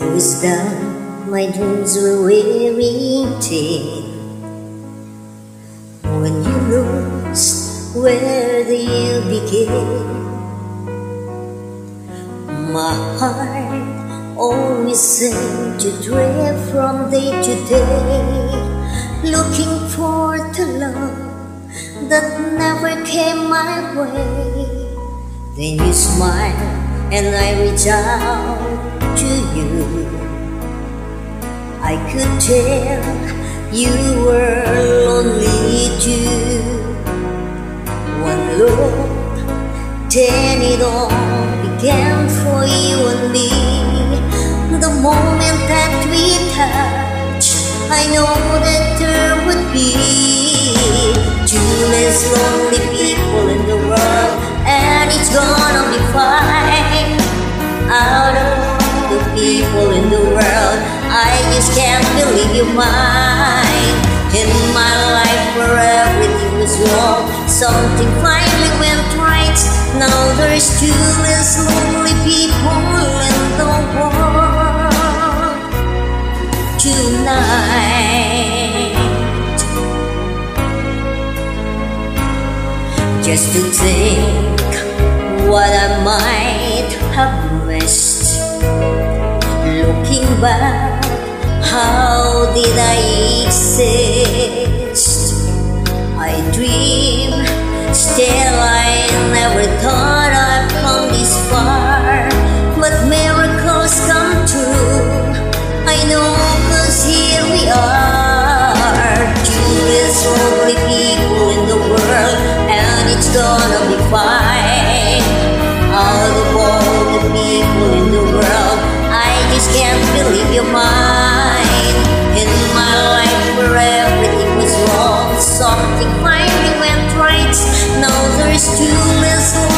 was down, my dreams were wearing thin. When you lost, where do you begin? My heart always seemed to drift from day to day, looking for the love that never came my way. Then you smile and I reach out to you. I could tell you were lonely too. One look, then it all began for you and me. The moment that we touched, I know that you're mine. In my life where everything was wrong, something finally went right. Now there's two less lonely people in the world tonight. Just to think what I might have missed. Looking back, how did I exist? I dream, There's two less